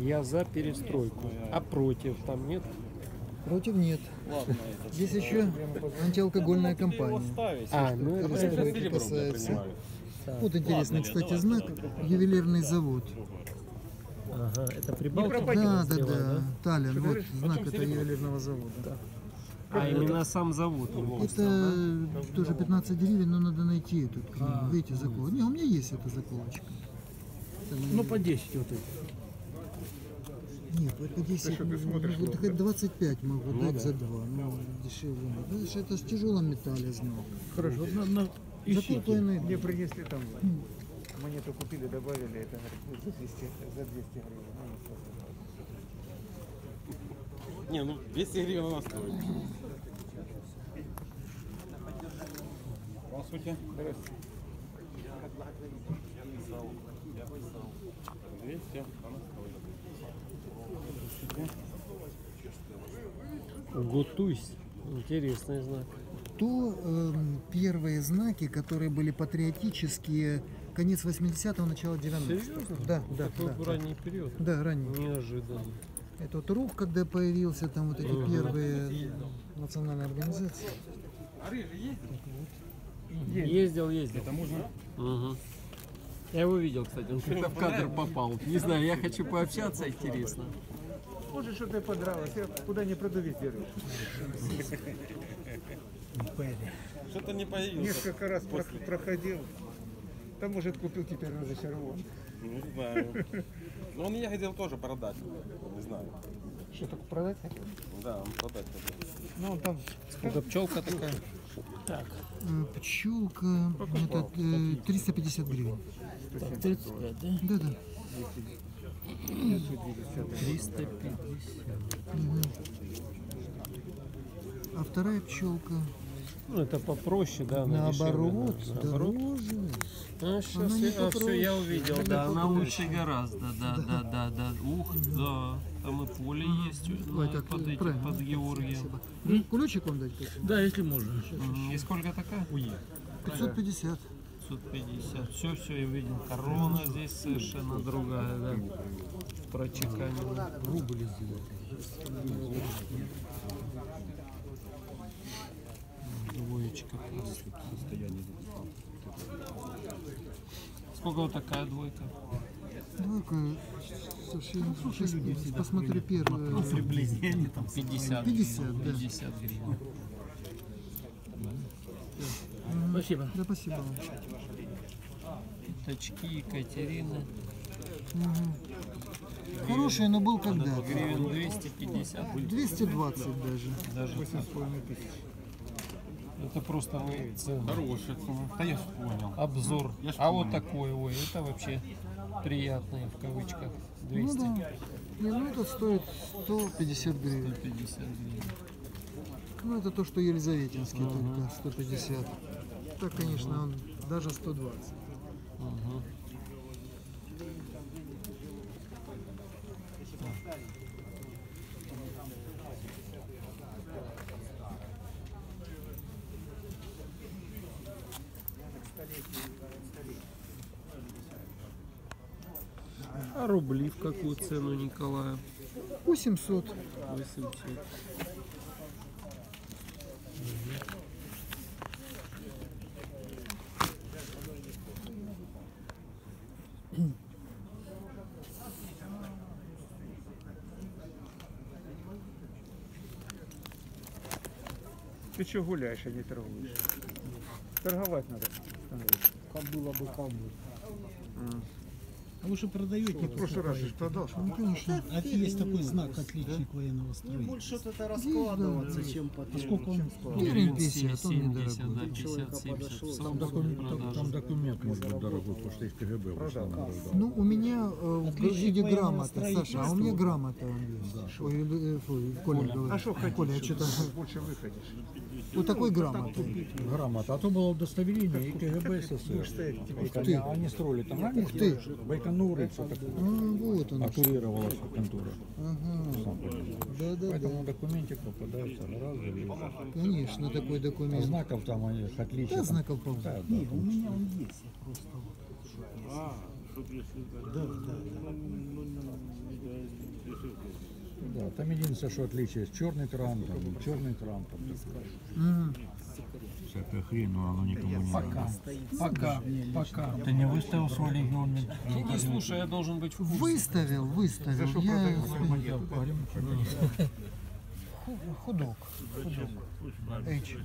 Я за перестройку. А против там нет? Против нет. Есть еще антиалкогольная кампания. А, ну это Перестройки касается. Вот интересный, кстати, знак. Ювелирный завод. Ага, это Прибалтика? Да, да, да. Таллин, вот знак это ювелирного завода. А именно сам завод его Это тоже 15 гривен, но надо найти эту книгу. Видите, заколочка. Не, у меня есть эта заколочка. Ну, по 10 вот это. Нет, по 10, ну, вот хоть 25 могу дать за два, ну дешевле. Знаешь, это с тяжелом металле знак. Хорошо, на, на, За ищите. то и найду. Мне принесли там, монету купили, добавили, это говорит, за 200, за 200 гривен. Ну, Не, ну 200 гривен она стоит. Здравствуйте. Здравствуйте. 200 она стоит. Гутусь. Интересный знак. То эм, первые знаки, которые были патриотические, конец 80-го, начало 90-х. Серьезно? Да, да, Такой да. ранний период. Да, ранее. Неожиданно. Это вот рух, когда появился, там вот эти первые национальные организации. Ездил, ездил. Это можно? Я его видел, кстати, он когда в кадр попал. Не знаю, я хочу пообщаться, интересно. Может, что-то понравилось, я куда не приду, везде рышу. Что-то не появился. Несколько раз про- проходил. Там, может, купил, теперь разочарован. Не знаю. Но он я хотел тоже продать. Не знаю. Что, только продать хотел? Да, он продать хотел. Ну, он там Сколько пчелка такая? Э, Пчелка, это э, 350 гривен. 35, да? Да, да. 350. А вторая пчелка, Ну, это попроще, да, она наоборот, дешевле, да. Наоборот. дороже. А, сейчас Она не я, а, все, я увидел, она да, она лучше гораздо, да, да, да, да. Ух, да, там и поле есть Ой, на- так, под, этим, правильно. под Георгием. Спасибо. Ну, Кулечек вам дать? Да, если можно. М, И сколько такая? 550. 550. Все, все, я видел. Корона здесь совершенно другая, да. Прочеканена. Рубль Двоечка просто. Сколько вот такая двойка? Двойка, слушай, сейчас посмотрю первую. Приблизительно там 50. 50, да. 50 гривен. Спасибо. Да, спасибо вам. Точки Екатерины. Хороший, но был когда? Гривен 250. 220 даже. Даже так. Это просто мы цену. Хорошая цена. Да я понял. Обзор. Я А вот такой, ой, это вообще приятные в кавычках. Ну 200. да. Не, ну это стоит 150 гривен. 150 гривен. Ну это то, что Елизаветинский только 150. Так, конечно, он даже 120. А рубли в какую цену, Николая? 800. 800. Ты что гуляешь, а не торгуешь? Торговать надо. Кобыла бы кобыла. А вы что продаете? В прошлый раз же продал. ли? Ну, конечно. А есть такой знак, отличник военного строя. Больше это раскладываться, чем А потом. сколько он? Гривен 50, он 70, да, недорогой. 50-70. Там документ может быть дорогой, потому что из КГБ. Ну, у меня э, в виде грамоты, Саша, а у меня грамота он есть. Ой, э, фу, Коля говорит. А что хотите? Коля, я что-то... Больше выходишь. Вот такой грамотой. Грамота. А то было удостоверение и КГБ СССР. Они, они строили там ранее, ты. Байконур и все такое. А, вот он. А курировала всю контора. Ага. Да, да, Поэтому да. документик попадается гораздо реже. Конечно, такой А документ. знаков там они их отличия. Да, знаков полно. Да, да. Не, у меня он есть. я Просто вот. Да, да, да. Там единственное, что отличие есть черный там, не черный Трамп. там. Мгм. Всякая хрень, но оно никому не Пока. Пока. Пока. Ты не выставил свой легион? Не, слушай, я должен быть в курсе. Выставил, выставил. Я худок. Худок. Эйч.